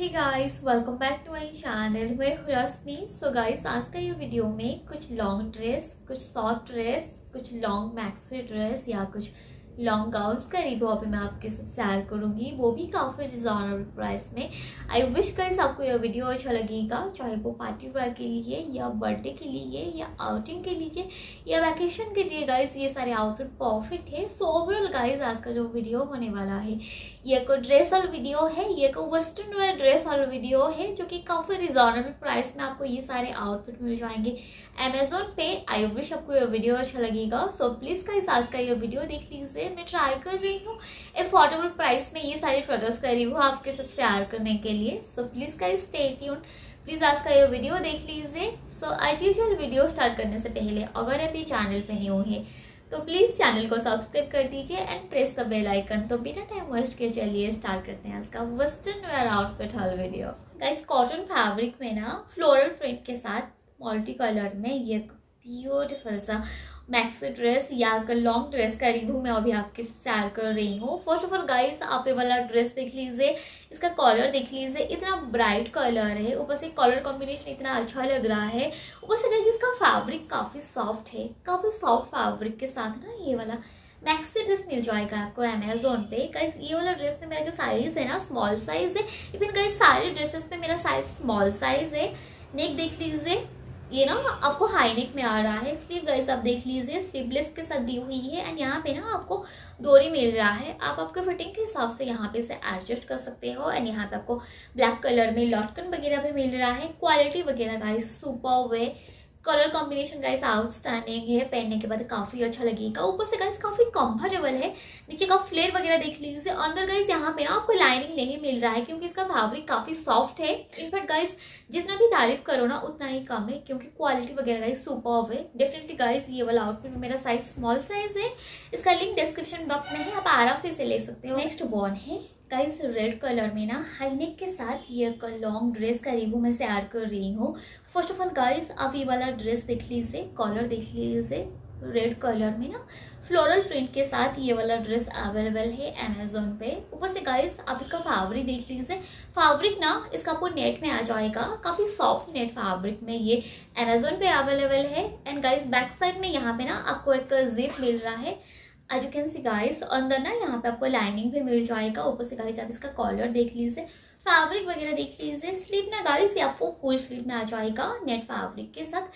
Hey guys welcome back to my channel मैं हुरस्मी so guys आज का ये वीडियो में कुछ लॉन्ग ड्रेस कुछ शॉर्ट ड्रेस कुछ लॉन्ग मैक्सी ड्रेस या कुछ लॉन्ग गाउन्स का रिव्यू अभी मैं आपके साथ शेयर करूँगी, वो भी काफ़ी रिजनेबल प्राइस में। आई विश गाइस आपको यह वीडियो अच्छा लगेगा, चाहे वो पार्टी वेयर के लिए, या बर्थडे के लिए, या आउटिंग के लिए, या वैकेशन के लिए गाइज़ ये सारे आउटफिट परफेक्ट है। सो ओवरऑल गाइज़ आज का जो वीडियो होने वाला है, ये को ड्रेस वाल वीडियो है, ये को वेस्टर्न वेयर ड्रेस वाल वीडियो है, जो कि काफ़ी रिजनेबल प्राइस में आपको ये सारे आउटफिट मिल जाएँगे। अमेजोन पे आई विश आपको यह वीडियो अच्छा लगेगा। सो प्लीज़ गाइस आज का ये वीडियो देख लीजिए। मैं ट्राई कर रही हूँ। अफोर्डेबल प्राइस में ये सारी प्रोडक्ट्स कर रही हूँ आपके साथ शेयर करने के लिए। सो प्लीज़ का स्टे ट्यून प्लीज़ आज का ये वीडियो देख लीजिए। So as usual video start करने से पहले, अगर ये चैनल पे न्यू है तो प्लीज़ चैनल को सब्सक्राइब कर दीजिए and press the bell icon तो बिना टाइम वेस्ट के चलिए स्टार्ट करते हैं इसका western wear outfit haul video guys cotton fabric में ना फ्लोरल प्रिंट के साथ मल्टी कलर में ये ब्यूटीफुल सा मैक्सी ड्रेस या लॉन्ग ड्रेस का रिव्यू मैं अभी आपके शेयर कर रही हूँ। फ़र्स्ट ऑफ़ ऑल गाइस आप ये वाला ड्रेस देख लीजिए। इसका कलर देख लीजिए। इतना ब्राइट कलर है। ऊपर से कलर कॉम्बिनेशन इतना अच्छा लग रहा है। ऊपर से गाइस इसका फैब्रिक काफ़ी सॉफ्ट है। काफ़ी सॉफ्ट फैब्रिक के साथ ना ये वाला मैक्सी ड्रेस मिल जाएगा आपको अमेजोन पे। गाइस ये वाला ड्रेस में मेरा जो साइज़ है ना स्मॉल साइज़ है। इवन गाइस सारे ड्रेसेस में मेरा साइज़ स्मॉल साइज़ है। नेक देख लीजिए। ये ना आपको हाईनेक में आ रहा है स्लीव गाइस आप देख लीजिए स्लीवलेस के साथ दी हुई है एंड यहाँ पे ना आपको डोरी मिल रहा है। आप आपके फिटिंग के हिसाब से यहाँ पे इसे एडजस्ट कर सकते हो एंड यहाँ पे आपको ब्लैक कलर में लॉटकन वगैरह भी मिल रहा है। क्वालिटी वगैरह गाइस सुपर वे कलर कॉम्बिनेशन गाइस आउटस्टैंडिंग है। पहनने के बाद काफ़ी अच्छा लगेगा। ऊपर से गाइस काफ़ी कंफर्टेबल है। नीचे का फ्लेयर वगैरह देख लीजिए। अंदर गाइस यहाँ पे ना आपको लाइनिंग नहीं मिल रहा है, क्योंकि इसका फैब्रिक काफ़ी सॉफ्ट है। इनफैक्ट गाइस जितना भी तारीफ़ करो ना, उतना ही कम है, क्योंकि क्वालिटी वगैरह गाइस सुपर है। डेफिनेटली गाइस ये वाला आउटफिट मेरा साइज़ स्मॉल साइज़ है। इसका लिंक डिस्क्रिप्शन बॉक्स में है, आप आराम से इसे ले सकते हो। नेक्स्ट वन है। गाइस रेड कलर में ना हाईनेक के साथ ये लॉन्ग ड्रेस का रिव्यू मैं शेयर कर रही हूँ। फ़र्स्ट ऑफ़ ऑल गाइस आप ये वाला ड्रेस देख लीजिए कलर देख लीजिए रेड कलर में ना फ्लोरल प्रिंट के साथ ये वाला ड्रेस अवेलेबल है अमेजोन पे। ऊपर से गाइस आप इसका फैब्रिक देख लीजिए फैब्रिक ना इसका आपको नेट में आ जाएगा। काफ़ी सॉफ्ट नेट फैब्रिक में ये अमेजोन पे अवेलेबल है। एंड गाइस बैक साइड में यहाँ पे ना आपको एक जिप मिल रहा है। As you can see guys अंदर ना, यहाँ पे आपको लाइनिंग भी मिल जाएगा। ऊपर से गाइस आप इसका कॉलर देख लीजिए। फैब्रिक वगैरह देख लीजिए। स्लीव ना गाइस ये आपको फुल स्लीव में आ जाएगा। नेट फैब्रिक के साथ।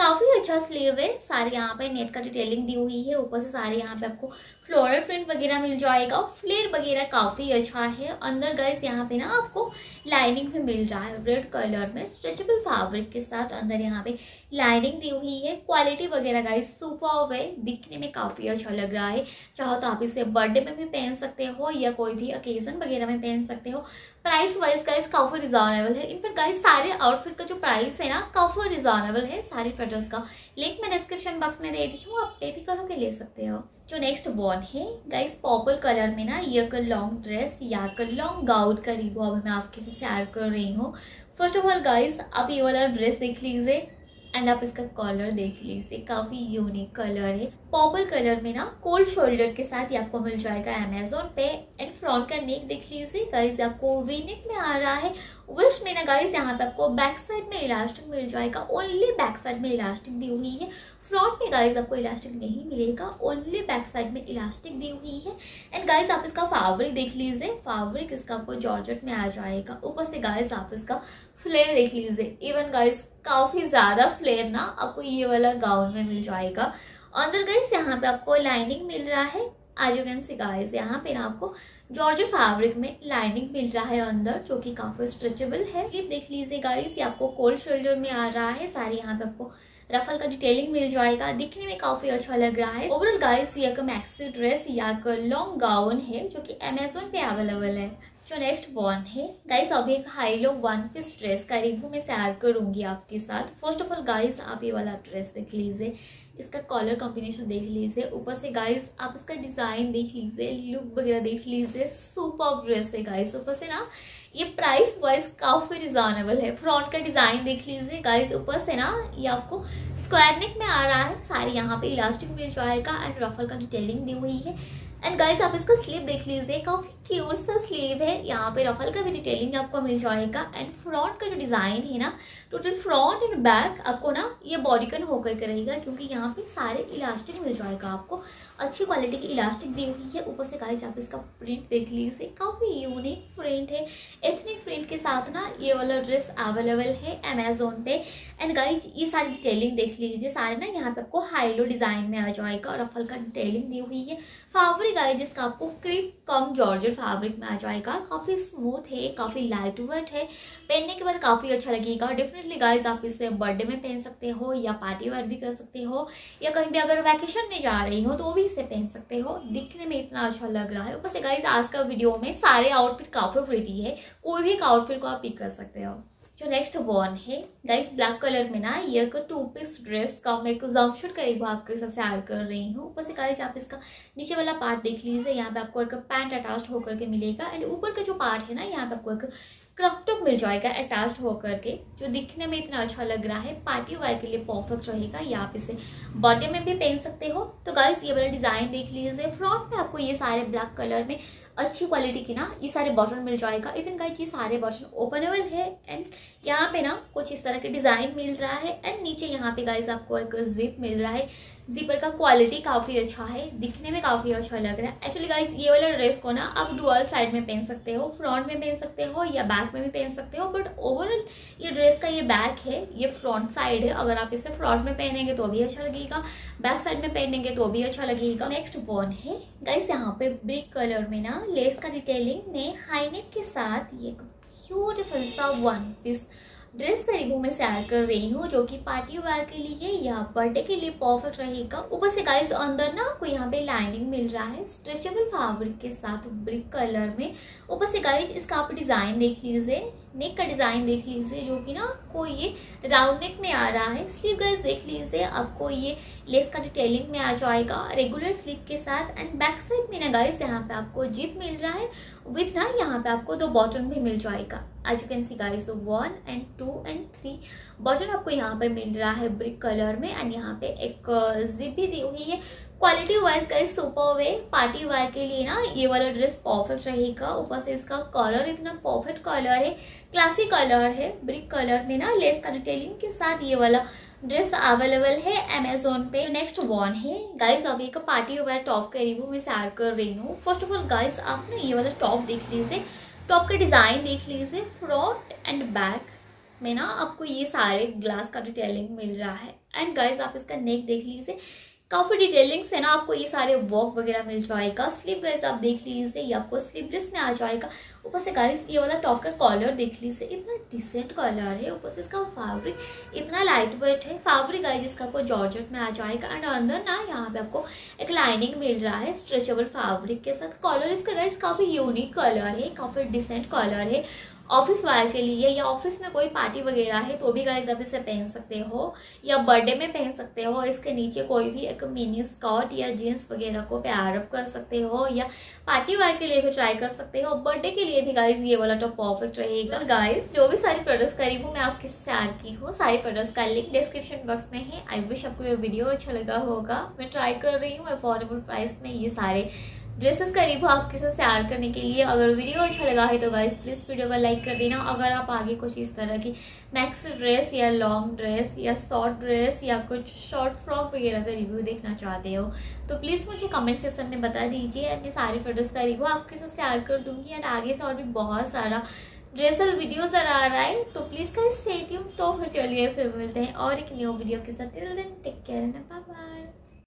काफ़ी अच्छा स्लीव है। सारे यहाँ पे नेट का डिटेलिंग दी हुई है। ऊपर से सारे यहाँ पे आपको फ्लोरल प्रिंट वगैरह मिल जाएगा फ्लेयर वगैरह काफ़ी अच्छा है। अंदर गाइस यहाँ पे ना आपको लाइनिंग भी मिल है रेड कलर में। स्ट्रेचेबल फैब्रिक के साथ अंदर यहाँ पे लाइनिंग दी हुई है। क्वालिटी वगैरह गाइस सुपर है। दिखने में काफ़ी अच्छा लग रहा है। चाहो तो आप इसे बर्थडे में भी पहन सकते हो या कोई भी ओकेजन वगैरह में पहन सकते हो। प्राइस वाइज गाइस काफ़ी रिजनेबल है। इन पर गाइस सारे आउटफिट का जो प्राइस है ना, काफ़ी रिजनेबल है। सारी प्रोडक्ट्स का। लिंक मैं डिस्क्रिप्शन बॉक्स में दे दी हूँ, आप पे भी करोगे ले सकते हो। जो नेक्स्ट वन है गाइस पर्पल कलर में ना, ये कर लॉन्ग ड्रेस या कर लॉन्ग गाउट का रिव्यू अभी मैं आपके से शेयर कर रही हूँ। फ़र्स्ट ऑफ़ ऑल गाइस आप ये वाला ड्रेस देख लीजिए। एंड आप इसका कलर देख लीजिए, काफ़ी यूनिक कलर है। पर्पल कलर में ना कोल्ड शोल्डर के साथ ये आपको मिल जाएगा अमेजोन पे एंड फ्रंट का नेक देख लीजिए। गाइस आपको वी नेक में आ रहा है। विश में ना गाइस यहाँ पे आपको बैक साइड में इलास्टिक मिल जाएगा। ओनली बैक साइड में इलास्टिक दी हुई है। फ्रंट में गाइस आपको इलास्टिक नहीं मिलेगा। ओनली बैक साइड में इलास्टिक दी हुई है। एंड गाइस आप इसका फैब्रिक देख लीजिए। फैब्रिक इसका आपको जॉर्जेट में आ जाएगा। ऊपर से गाइस आप इसका फ्लेयर देख लीजिए। इवन गाइस काफ़ी ज़्यादा फ्लेयर ना, आपको ये वाला गाउन में मिल जाएगा। अंदर गाइस यहाँ पे आपको लाइनिंग मिल रहा है। आज यू कैन सी गाइस यहाँ पे ना आपको जॉर्ज फैब्रिक में लाइनिंग मिल रहा है अंदर, जो कि काफ़ी स्ट्रेचेबल है। स्लीप देख लीजिए गाइस ये आपको कोल्ड शोल्डर में आ रहा है। सारी यहाँ पे आपको रफल का डिटेलिंग मिल जाएगा। दिखने में काफ़ी अच्छा लग रहा है। ओवरऑल गाइस ये एक मैक्सी ड्रेस या लॉन्ग गाउन है, जो कि अमेजोन पे अवेलेबल है। जो नेक्स्ट वन है। गाइस अभी एक high low one piece dress का रिव्यू मैं शेयर करूँगी आपके साथ। फ़र्स्ट ऑफ़ ऑल गाइस आप ये वाला ड्रेस देख लीजिए। इसका कलर कॉम्बिनेशन देख लीजिए। ऊपर से गाइस आप इसका डिज़ाइन देख लीजिए। लुक वगैरह देख लीजिए। सुपर ड्रेस है गाइस ऊपर से ना, ये प्राइस वाइज काफ़ी रिजनेबल है। फ्रंट का डिज़ाइन देख लीजिए। गाइस ऊपर से ना, ये आपको स्क्वायर नेक में आ रहा है। सारी यहाँ पे इलास्टिक मिल जाएगा एंड रफल का डिटेलिंग दी हुई है। एंड गाइस आप इसका स्लीव देख लीजिए। काफ़ी क्यूट सा स्लीव है। यहाँ पे रफल का भी डिटेलिंग आपको मिल जाएगा। एंड फ्रंट का जो डिज़ाइन है ना टोटल फ्रंट एंड बैक आपको ना ये बॉडी कन होकर के रहेगा क्योंकि यहाँ पे सारे इलास्टिक मिल जाएगा आपको। अच्छी क्वालिटी की इलास्टिक दी हुई है। ऊपर से गाइस आप इसका प्रिंट देख लीजिए। काफ़ी यूनिक प्रिंट है। एथनिक प्रिंट के साथ ना ये वाला ड्रेस अवेलेबल है अमेजोन पे। एंड गाइज़ ये सारी डिटेलिंग देख लीजिए। सारे ना यहाँ पे आपको हाईलो डिज़ाइन में आ जाएगा। और रफल का डिटेलिंग दी हुई है। फावरी गाइज़ जिसका आपको क्रिप कम जॉर्जर फैब्रिक में आ जाएगा काफ़ी स्मूथ है, काफ़ी लाइट वेट है। पहनने के बाद काफ़ी अच्छा लगेगा। डेफिनेटली गाइज़ आप इसे बर्थडे में पहन सकते हो या पार्टी वेयर भी कर सकते हो या कहीं भी अगर वैकेशन में जा रही हो तो वो भी इसे पहन सकते हो। दिखने में इतना अच्छा लग रहा है। ऊपर से गाइज़ आज का वीडियो में सारे आउटफिट काफ़ी फ्रिटी है। कोई भी एक आउटफिट को आप पिक कर सकते हो। जो नेक्स्ट वन है गाइस ब्लैक कलर में ना, ये टू पीस ड्रेस का मैं एक जम्पशूट करीब आपके साथ शेयर कर रही हूँ। ऊपर से गाइस आप इसका नीचे वाला पार्ट देख लीजिए, यहाँ पे आपको एक पैंट अटैच होकर के मिलेगा एंड ऊपर का जो पार्ट है ना, यहाँ पे आपको एक क्रॉपटॉप मिल जाएगा अटैच होकर के, जो दिखने में इतना अच्छा लग रहा है। पार्टी वायर के लिए परफेक्ट रहेगा या आप इसे बर्थडे में भी पहन सकते हो। तो गाइस ये वाला डिज़ाइन देख लीजिए फ्रंट में आपको ये सारे ब्लैक कलर में अच्छी क्वालिटी की ना, ये सारे बटन मिल जाएगा इवन गाइज़ ये सारे बटन ओपनेबल है। एंड यहाँ पे ना, कुछ इस तरह के डिज़ाइन मिल रहा है। एंड नीचे यहाँ पे गाइज़ आपको एक जिप मिल रहा है। जीपर का क्वालिटी काफ़ी अच्छा है, दिखने में काफ़ी अच्छा लग रहा है। एक्चुअली गाइज़ ये वाला ड्रेस को ना आप डुअल साइड में पहन सकते हो फ्रंट में पहन सकते हो या बैक में भी पहन सकते हो बट ओवरऑल ये ड्रेस का ये बैक है, ये फ्रंट साइड है। अगर आप इसे फ्रंट में पहनेंगे तो भी अच्छा लगेगा बैक साइड में पहनेंगे तो भी अच्छा लगेगा। नेक्स्ट वन है गाइस यहाँ पे ब्रिक कलर में ना लेस का डिटेलिंग में हाईनेक के साथ ये ब्यूटीफुल सा वन पीस ड्रेस करीबों में शेयर कर रही हूँ, जो कि पार्टी वेयर के लिए, या बर्थडे के लिए परफेक्ट रहेगा। ऊपर से गाइस अंदर ना आपको यहाँ पे लाइनिंग मिल रहा है स्ट्रेचेबल फैब्रिक के साथ ब्रिक कलर में। ऊपर से गाइस इसका आप डिज़ाइन देख लीजिए। नेक का डिज़ाइन देख लीजिए, जो कि ना आपको ये राउंड नेक में आ रहा है। स्लीव गाइस देख लीजिए, आपको ये लेस का डिटेलिंग में आ जाएगा। रेगुलर स्लीव के साथ एंड बैक साइड में ना गाइस यहाँ पे आपको जिप मिल रहा है। विथ ना, यहाँ पे आपको दो बॉटम भी मिल जाएगा। As you can see guys one and two and three button आपको यहाँ पे मिल रहा है ब्रिक कलर में। एंड यहाँ पे एक जिप भी दी हुई है। क्वालिटी वाइज का सुपर वे पार्टी वेयर के लिए ना, ये वाला ड्रेस परफेक्ट रहेगा। ऊपर से इसका कलर इतना परफेक्ट कलर है क्लासिक कलर है ब्रिक कलर में ना लेस का डिटेलिंग के साथ ये वाला ड्रेस अवेलेबल है अमेजोन पे। नेक्स्ट वन है गाइस अभी एक पार्टी वेयर टॉप का रिव्यू मैं शेयर कर रही हूँ। फ़र्स्ट ऑफ़ ऑल गाइस आप ना ये वाला टॉप देख लीजिए। टॉप का डिज़ाइन देख लीजिए फ्रॉट एंड बैक में ना आपको ये सारे ग्लास का डिटेलिंग मिल रहा है। एंड गाइस आप इसका नेक देख लीजिए। काफ़ी डिटेलिंग्स है ना आपको ये सारे वॉक वगैरह मिल जाएगा। स्लीव गाइस आप देख लीजिए, ये आपको स्लीवलेस में आ जाएगा। ऊपर से गाइस ये वाला टॉप का कॉलर देख लीजिए, इतना डिसेंट कॉलर है। ऊपर से इसका फैब्रिक इतना लाइट वेट है। फैब्रिक गाइस इसका आपको जॉर्जेट में आ जाएगा। एंड अंदर ना यहाँ पे आपको एक लाइनिंग मिल रहा है स्ट्रेचेबल फैब्रिक के साथ। कॉलर इसका गाइस काफ़ी यूनिक कलर है, काफ़ी डिसेंट कॉलर है। ऑफ़िस वायर के लिए या ऑफ़िस में कोई पार्टी वगैरह है तो भी गाइज़ आप इसे पहन सकते हो या बर्थडे में पहन सकते हो, इसके नीचे कोई भी एक मिनी स्कर्ट या जीन्स वगैरह को पैर अप कर सकते हो या पार्टी वायर के लिए भी ट्राई कर सकते हो। बर्थडे के लिए भी गाइज़ ये वाला टॉप परफेक्ट रहेगा। गाइज़ जो भी सारी प्रोडक्ट्स करी हूँ मैं आपके शेयर की हूँ। सारी प्रोडक्ट्स का लिंक डिस्क्रिप्शन बॉक्स में है। आई विश आपको ये वीडियो अच्छा लगा होगा। मैं ट्राई कर रही हूँ अफोर्डेबल प्राइस में ये सारे ड्रेसेस का रिव्यू आपके साथ शेयर करने के लिए। अगर वीडियो अच्छा लगा है तो गाइस प्लीज़ वीडियो को लाइक कर देना। अगर आप आगे कुछ इस तरह की मैक्स ड्रेस या लॉन्ग ड्रेस या शॉर्ट ड्रेस या कुछ शॉर्ट फ्रॉक वगैरह का रिव्यू देखना चाहते हो तो प्लीज़ मुझे कमेंट सेक्शन में बता दीजिए। मैं सारे फ़ोटोज़ का रिव्यू आपके साथ शेयर कर दूँगी एंड आगे से और भी बहुत सारा ड्रेसल वीडियोज़ आ रहा है तो प्लीज़ का स्टेट्यूम तो फिर चलिए, फिर मिलते हैं और एक न्यू वीडियो के साथ। Take care bye bye